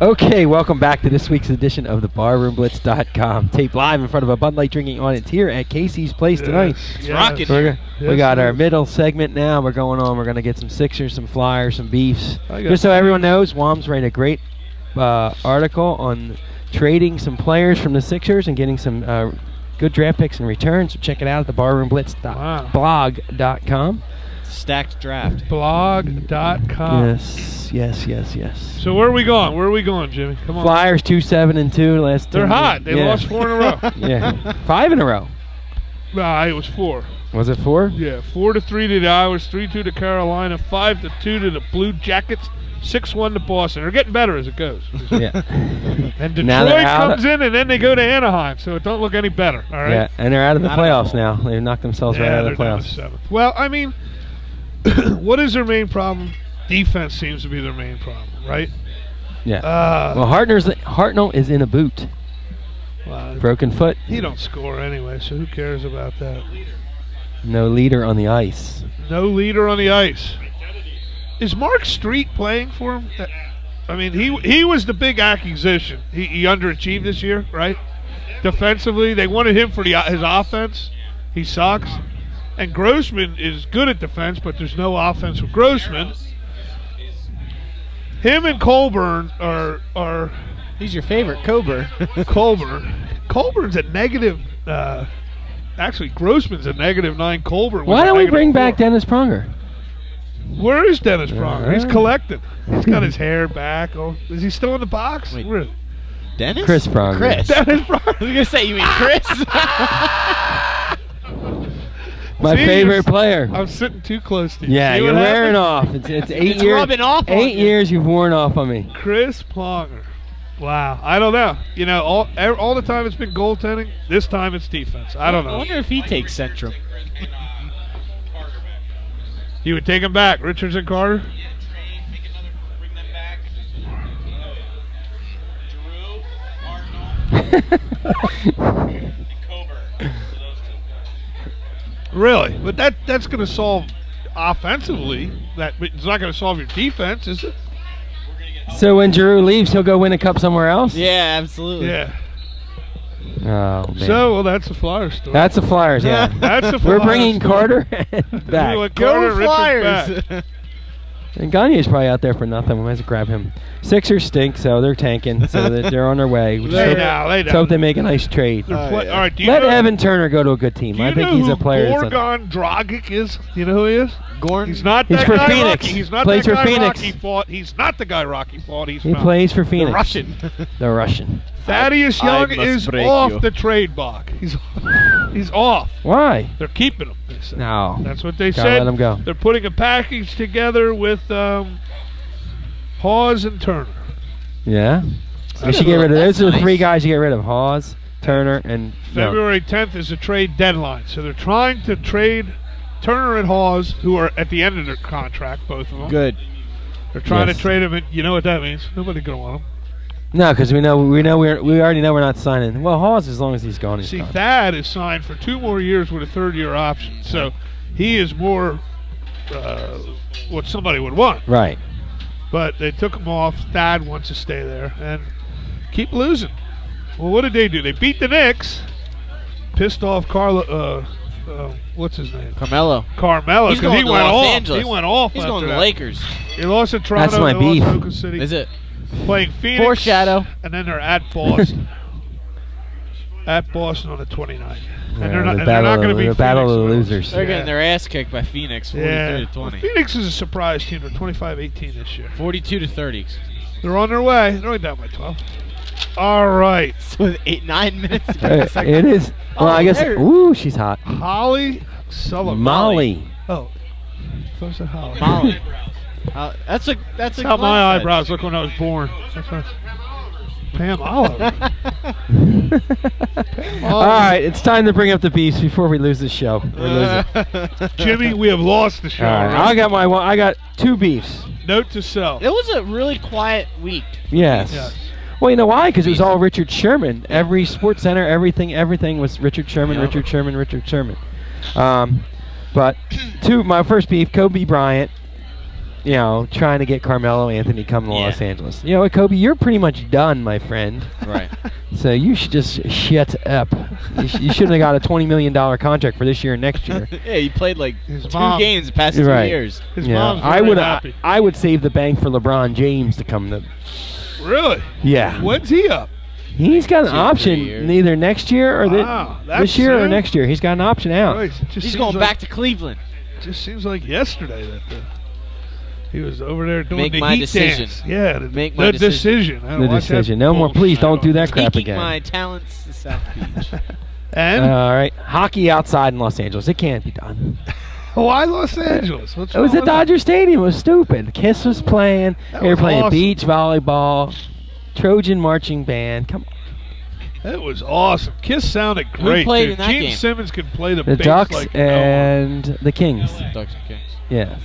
Okay, welcome back to this week's edition of the BarroomBlitz.com. Tape live in front of a Bud Light drinking audience here at Casey's Place tonight. Yes, rocket yes. We're, go- we Yes, got our middle segment now. We're going on. We're going to get some Sixers, some Flyers, some Beefs. Just so everyone knows, Wom's writing a great uh, article on trading some players from the Sixers and getting some uh, good draft picks in return. So check it out at the Wow. BarroomBlitz.blog.com. Stacked draft. blog.com. Yes, yes, yes, yes. So where are we going? Where are we going, Jimmy? Come on. Flyers two seven and two last. They're 10 hot. They yeah. lost four in a row. Yeah, five in a row. Nah, it was four. Was it four? Yeah, four to three to the Irish, three two to Carolina, five to two to the Blue Jackets, six one to Boston. They're getting better as it goes. Yeah. And Detroit out- comes in, and then they go to Anaheim, so it don't look any better. All right. Yeah, and they're out of the Not playoffs now. They knocked themselves right out of the they're down to playoffs. seventh. Well, I mean, what is their main problem? Defense seems to be their main problem, right? Yeah. Uh, well, Hartner's Hartnell is in a boot, well, broken foot, he don't score anyway, so who cares about that? no leader on the ice. No leader on the ice. Is Mark Street playing for him? Uh, I mean, he he was the big acquisition. He, he underachieved this year, right? Defensively, they wanted him for the his offense. He sucks. And Grossman is good at defense, but there's no offense with Grossman. Him and Colburn are are He's your favorite, Coburn. Colburn. Colburn's a negative. Uh, actually, Grossman's a negative nine. Colburn. was Why don't we bring four. back Dennis Pronger? Where is Dennis Pronger? He's collected. He's got his hair back. Oh, is he still in the box? Wait. Where- Dennis? Chris Pronger. Chris. Dennis I was going to say, you mean Chris? My See, favorite player. I'm sitting too close to you. Yeah, See you're wearing happened? off. It's, it's eight It's years. rubbing off on Eight you. years you've worn off on me. Chris Pronger. Wow. I don't know. You know, all ev- all the time it's been goaltending. This time it's defense. I don't know. I wonder if he takes Centrum. You would take him back, Richards and Carter. Really? But that that's going to solve offensively. That it's not going to solve your defense, is it? so when Giroux leaves, he'll go win a cup somewhere else. Yeah, absolutely. Yeah. Oh man. So well, that's the Flyers story. that's the Flyers. Yeah. that's the Flyers We're bringing story. Carter We back. want Go Carter, Flyers! back. And Gagne's probably out there for nothing. We might as well grab him. Sixers stink, so they're tanking. So that they're on their way. We just Lay hope, down, lay let's hope they make a nice trade. They're Oh, yeah. All right, Let know, Evan Turner go to a good team. I think he's a player. that's a- Goran Dragic is? You know who he is? Gordon? He's not He's that for guy Phoenix. Rocky. He's not Plays that for guy Phoenix. Rocky fought. He's not the guy Rocky fought. He's He not. plays for Phoenix. The Phoenix. Russian. The Russian. Thaddeus I Young must is off you. the trade block. He's he's off. Why? They're keeping him. They said. No. That's what they Gotta said. let him go. They're putting a package together with um, Hawes and Turner. Yeah. They should get rid of those. Are the three guys you get rid of: Hawes, Turner, and no. February 10th is the trade deadline. So they're trying to trade Turner and Hawes, who are at the end of their contract, both of them. Good. They're trying Yes. to trade them, and you know what that means. Nobody's gonna want them. No, because we know we know we're, we already know we're not signing. Well, Hawes, as long as he's gone, he's See, gone. Thad is signed for two more years with a third-year option, so he is more uh, what somebody would want. right. But they took him off. Thad wants to stay there and keep losing. Well, what did they do? They beat the Knicks, pissed off Carla. Uh, uh, what's his name? Carmelo. Carmelo, He's because going he to went Los off. Angeles. He went off. He's after going to the Lakers. He lost to Toronto. That's my they beef. City. Is it? Playing Phoenix. Foreshadow. And then they're at Boston. at Boston on the 29th. And Yeah, they're not, the and they're not going to be the battle of the Phoenix losers. They're Yeah. getting their ass kicked by Phoenix 43 Yeah. to 20. Phoenix is a surprise team. They're 25-18 this year. 42 to 30. They're on their way. They're only down by 12. All right. So with eight, nine minutes. to go in the second- it is. Well, Oh, I guess. Ooh, she's hot. Holly Sullivan. Molly. Oh. I thought it said Holly. Molly. Uh, that's a that's That's a how my said. eyebrows look when I was born. That's what- Pam Oliver. All right, it's time to bring up the beefs before we lose the show. We're losing. Jimmy, we have lost the show. All right, right? I got my one. I got two beefs. Note to self. It was a really quiet week. Yes. Yes. Well, you know why? Because it was all Richard Sherman. Every sports center, everything, everything was Richard Sherman, Yeah. Richard Sherman, Richard Sherman. Um, but two, my first beef, Kobe Bryant. You know, trying to get Carmelo Anthony come to Yeah. Los Angeles. You know what, Kobe? You're pretty much done, my friend. Right. So you should just shut up. You, sh- you shouldn't have got a twenty million dollar contract for this year and next year. yeah, he played like His two mom- games the past two Right. years. His Yeah, mom's I would. I, happy. I would save the bank for LeBron James to come to. Really? Yeah, When's he up? he's got an Two, option years. either next year or Wow, that's this year or next year. He's got an option out. Christ, it just He's going like- back to Cleveland. Just seems like yesterday that the, he was over there doing Make the my heat decision. dance. Yeah, the, Make the my decision. I don't The decision. No more. Please don't do that crap Taking again. my talents to South Beach. And All right, hockey outside in Los Angeles. It can't be done. why Los Angeles? What's It was wrong at with that? Dodger Stadium. It was stupid. Kiss was playing. That they were playing awesome. beach volleyball. Trojan marching band. Come on. That was awesome. Kiss sounded great. Who great. played dude. in that Gene game? Simmons could play the, The bass Ducks like no one. and the Kings. Ducks and Kings. Yes.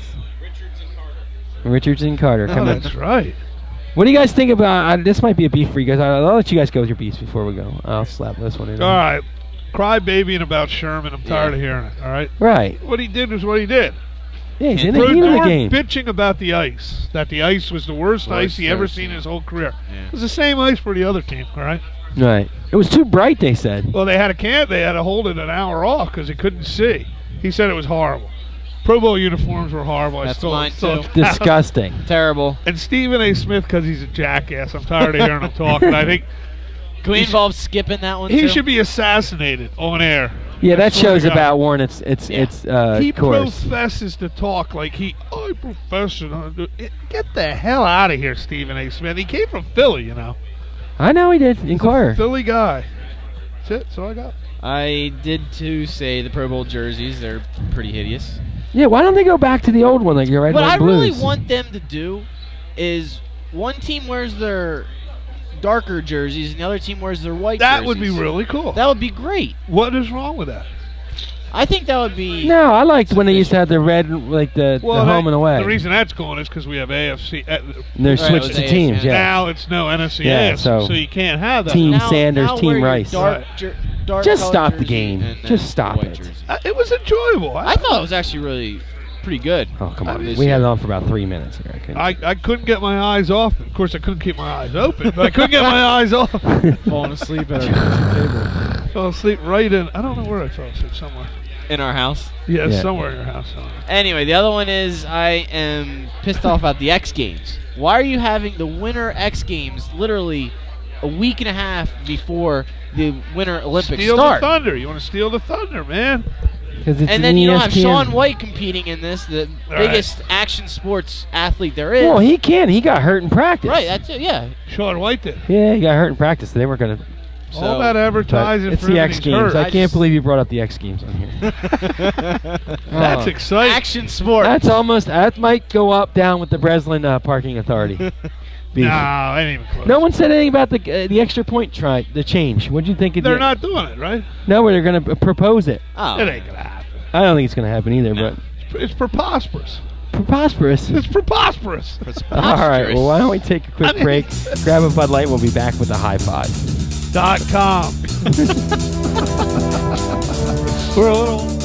Richards and Carter. Oh, Come in. that's right. What do you guys think about? Uh, this might be a beef for you guys. I'll, I'll let you guys go with your beefs before we go. I'll slap this one in. All right. Cry babying about Sherman. I'm tired Yeah. of hearing it. All right. Right. What he did was what he did. Yeah, he's in the heat of the game. bitching about the ice. That the ice was the worst, Worst ice he ever seen in his whole career. Yeah. It was the same ice for the other team. All right. Right. It was too bright. They said. Well, they had a can. They had to hold it an hour off because they couldn't see. He said it was horrible. Pro Bowl uniforms were horrible. I still, mine, still too. Disgusting. Terrible. And Stephen A. Smith because he's a jackass. I'm tired of hearing him talk. And I think Can we He sh- involve skipping that one he too? should be assassinated on air. Yeah, I that shows about Warren. It's it's Yeah. it's uh he course. professes to talk like he. I profess it. Get the hell out of here, Stephen A. Smith. He came from Philly, you know. I know he did. He's Inquire. Philly guy. That's it. That's all I got. I did too say the Pro Bowl jerseys. They're pretty hideous. Yeah, why don't they go back to the old one like your red what white I blues? really want them to do is one team wears their darker jerseys and the other team wears their white That jerseys. would be really cool. That would be great. what is wrong with that? I think that would be. No, I liked when they used to have the red, like the, the that- home and away. The reason that's going is because we have AFC. Uh, and they're Right, it switched was to AFC, teams. yeah. Yeah. Now it's no NFC. Yeah, AFC, so- so you can't have that. Team now, Sanders, now Team wear your Rice. Dark, Right. jer- dark Just stop the game. and then Just stop white it. jersey. Uh, it was enjoyable. I thought it was actually really pretty good. Oh come I on, mean, we had it on for about three minutes here. I couldn't. I, I couldn't get my eyes off. it. Of course, I couldn't keep my eyes open, but I couldn't get my eyes off. Falling asleep at our table. fell asleep right in. I don't know where I fell asleep. Somewhere. In our house. Yeah, Yeah. somewhere in your house. somewhere. Anyway, the other one is I am pissed off about the X Games. Why are you having the Winter X Games literally a week and a half before the Winter Olympics Steal start? the thunder. You want to steal the thunder, man? 'Cause it's And an then you don't have ESPN. Shaun White competing in this, the All right. biggest action sports athlete there is. Well, he can. He got hurt in practice. right, that's it. Yeah. Shaun White did. Yeah, he got hurt in practice. They weren't gonna. All So- that advertising It's for the X Games. hurt. I I can't believe you brought up the X Games on here. That's Oh. exciting. Action sports. That's almost. That might go up down with the Breslin uh, Parking Authority. Beef. No, I ain't even close. No one said anything about the uh, the extra point try the change. What'd you think of They're the, not doing it, right? No, they're going to propose it. oh. It ain't gonna happen. I don't think it's going to happen either. No. It's preposterous. Preposterous. It's preposterous. All right. Well, why don't we take a quick I mean- break, grab a Bud Light, we'll be back with the high five. Dot com. We're a little.